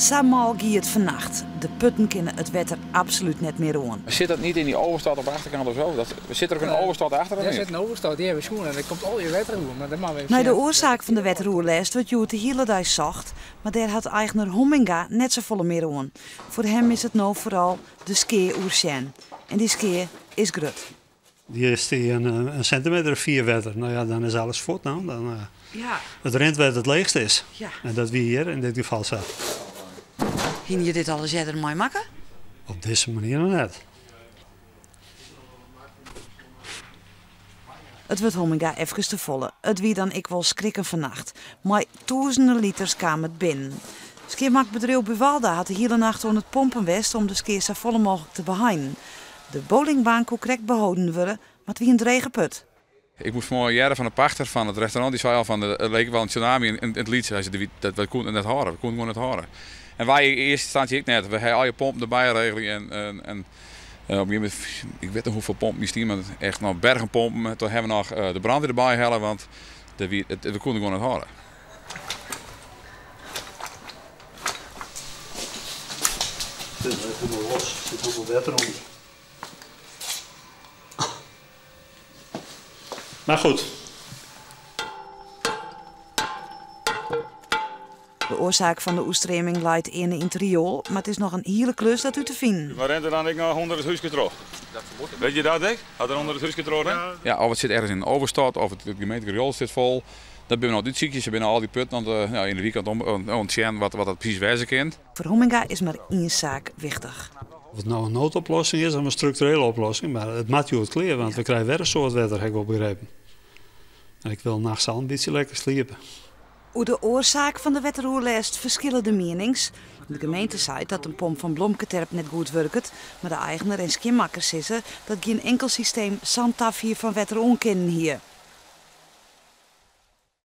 Samal gie het vannacht. De putten kennen het wetter absoluut net meer aan. Zit dat niet in die overstad op de achterkant of zo? Dat, zit er ook een Nee. overstad achter niet? zit een overstoot, die hebben schoenen en dan komt al je wetter hoe, maar dat we Nou, de oorzaak van de wetroerlijst wordt Joet de hele dag zocht, maar daar had eigenaar Homminga net zo volle meer aan. Voor hem is het nou vooral de skeer oersjen. En die skeer is grut. Die is die een, eh, een centimeter of vier wetter. Nou ja, dan is alles voort nou. Dan, eh, Ja, het rentwet het leegste is. ja. En dat wie hier in dit geval zo. Ging je dit alles er mooi maken? Op deze manier nog net. Het wordt Homminga even te volle. Het wie dan ik wel schrikken vannacht. Maar duizenden liters kwamen het binnen. Skiermakbedrijf Buwalda had de hele nacht aan het pompen west om de skiers zo volle mogelijk te behinden. De bowlingbaan kon correct behouden worden, maar het wie een drege put. Ik moest vanmorgen jaren van de pachter van het restaurant. Die zei al van, de- het leek wel een tsunami in, in het lied. Hij zei, "Die- dat, we konden het net horen. We konden gewoon net horen. En wij in eerste instantie ik net. We hebben al je pompen erbij regelen. En, en, en eh, op een gegeven moment, ik weet nog hoeveel pompen die maar echt nog bergen pompen. Toen hebben we nog eh, de brandweer erbij hellen, want de, wie- het, we konden gewoon net horen. Het is helemaal los. Er zit wetter onder. Maar goed, De oorzaak van de oestreming leidt in in het riool, maar het is nog een hele klus dat u te vinden. Maar rent er dan ik nog onder het huisje terug? Weet je dat, Dick? Had er onder het huisje terug, hè? Ja, of het zit ergens in een overstad, of het, het gemeentelijke riool zit vol. Dat ben we nog niet ziekjes. Ze binnen al die putten. Want eh, nou, in de weekend om, om, om te zien wat, wat dat precies wijzen kent. Voor Homminga is maar één zaak wichtig. of het nou een noodoplossing is of een structurele oplossing. Maar het maakt je het kleer, want we krijgen weer een soort wetter, heb ik wel begrepen. En ik wil nachts al een beetje lekker sliepen. Hoe de oorzaak van de wetroerlijst verschillen de menings. De gemeente zei dat een pomp van Blomketerp net goed werkt, maar de eigenaar en skimmakkers zeggen dat geen enkel systeem zandtaf hier van wetter onkennen hier.